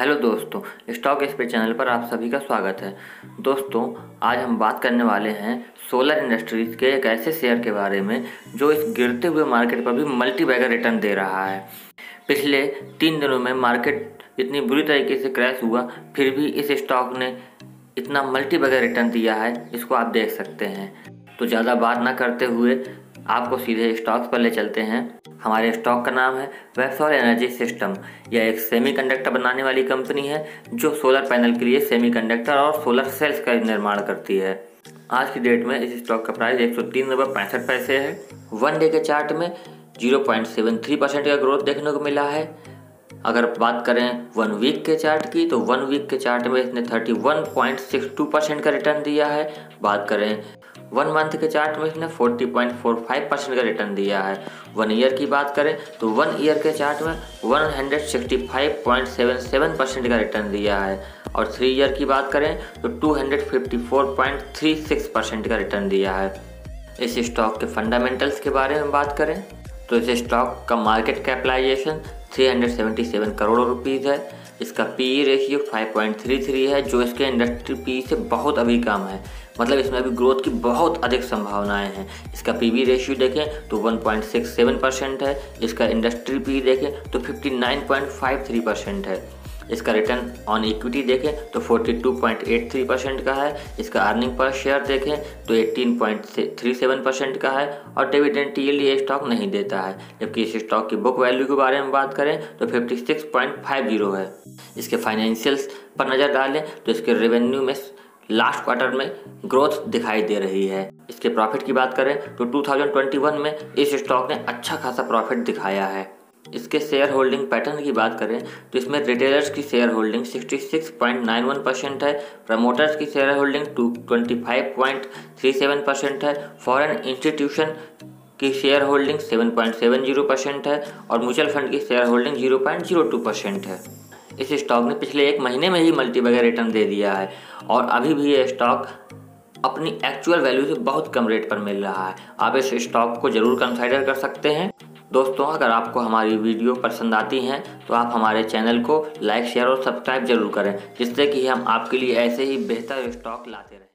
Hello दोस्तों, stock एक्सपे channel पर आप सभी का स्वागत है। दोस्तों, आज हम बात करने वाले हैं सोलर इंडस्ट्रीज़ के एक ऐसे शेयर के बारे में, जो इस गिरते हुए मार्केट पर भी मल्टी बैगर रिटर्न दे रहा है। पिछले तीन दिनों में मार्केट इतनी बुरी तरीके से क्रैश हुआ, फिर भी इस स्टॉक ने इतना मल्टी बैगर रिटर्न दिया है, इसको आप देख सकते हैं। तो ज़्यादा बात ना करते हुए आपको सीधे स्टॉक्स पर ले चलते हैं। हमारे स्टॉक का नाम है वेबसॉल एनर्जी सिस्टम यह एक सेमीकंडक्टर बनाने वाली कंपनी है, जो सोलर पैनल के लिए सेमीकंडक्टर और सोलर सेल्स का निर्माण करती है। आज की डेट में इस स्टॉक का प्राइस एक पैसे है। वन डे के चार्ट में zero point seven three percent का ग्रोथ देखने को मिला है। अगर बात करें वन वीक के चार्ट की तो वन वीक के चार्ट में इसने thirty one point six two percent का रिटर्न दिया है। बात करें वन मंथ के चार्ट में इसने forty point four five percent का रिटर्न दिया है। वन ईयर की बात करें तो वन ईयर के चार्ट में one hundred sixty five point seven seven percent का रिटर्न दिया है। और थ्री ईयर की बात करें तो two hundred fifty four point three six percent का रिटर्न दिया है। इस स्टॉक के फंडामेंटल्स के बारे में बात करें तो इस स्टॉक का मार्केट कैपिटलाइजेशन 377 करोड़ रुपीज़ है। इसका पी रेशियो 5.33 है, जो इसके इंडस्ट्री पी से बहुत अभी कम है। मतलब इसमें अभी ग्रोथ की बहुत अधिक संभावनाएँ हैं। इसका पी वी रेशियो देखें तो 1.67 परसेंट है। इसका इंडस्ट्री पी देखें तो 59.53 परसेंट है। इसका रिटर्न ऑन इक्विटी देखें तो 42.83 परसेंट का है। इसका अर्निंग पर शेयर देखें तो 18.37 परसेंट का है। और डिविडेंड टीएल ये स्टॉक नहीं देता है। जबकि इस स्टॉक की बुक वैल्यू के बारे में बात करें तो 56.50 है। इसके फाइनेंशियल्स पर नज़र डालें तो इसके रेवेन्यू में लास्ट क्वार्टर में ग्रोथ दिखाई दे रही है। इसके प्रॉफिट की बात करें तो 2021 में इस स्टॉक ने अच्छा खासा प्रॉफिट दिखाया है। इसके शेयर होल्डिंग पैटर्न की बात करें तो इसमें रिटेलर्स की शेयर होल्डिंग 66.91 परसेंट है प्रमोटर्स की share holding two twenty percent है फॉरेन इंस्टीट्यूशन की शेयर होल्डिंग 7.70 परसेंट है और म्यूचुअल फंड की शेयर होल्डिंग 0.02 परसेंट है। इस स्टॉक ने पिछले एक महीने में ही मल्टी बगैर रिटर्न दे दिया है और अभी भी ये स्टॉक अपनी एक्चुअल वैल्यू से बहुत कम रेट पर मिल रहा है। आप इस स्टॉक को ज़रूर कंसाइडर कर सकते हैं। दोस्तों, अगर आपको हमारी वीडियो पसंद आती हैं तो आप हमारे चैनल को लाइक, शेयर और सब्सक्राइब ज़रूर करें, जिससे कि हम आपके लिए ऐसे ही बेहतर स्टॉक लाते रहें।